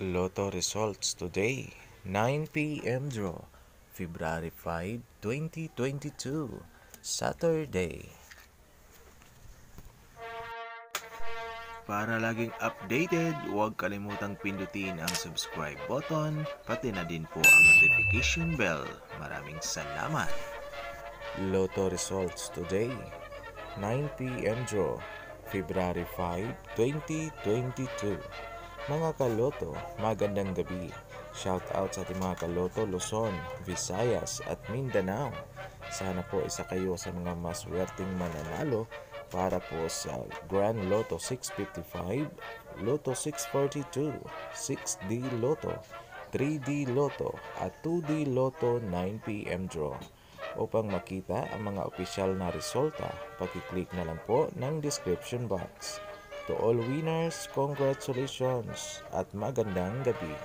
Lotto results today, 9 p.m. draw, February 5, 2022, Saturday. Para laging updated, huwag kalimutang pindutin ang subscribe button, pati na din po ang notification bell. Maraming salamat. Lotto results today, 9 p.m. draw, February 5, 2022. Mga kaloto, magandang gabi. Shout out sa ating mga kaloto Luzon, Visayas at Mindanao. Sana po isa kayo sa mga maswerteng mananalo para po sa Grand Lotto 655, Lotto 642, 6D Lotto, 3D Lotto at 2D Lotto 9pm draw. Upang makita ang mga opisyal na resulta, pakiclick na lang po ng description box. To all winners, congratulations at magandang gabi.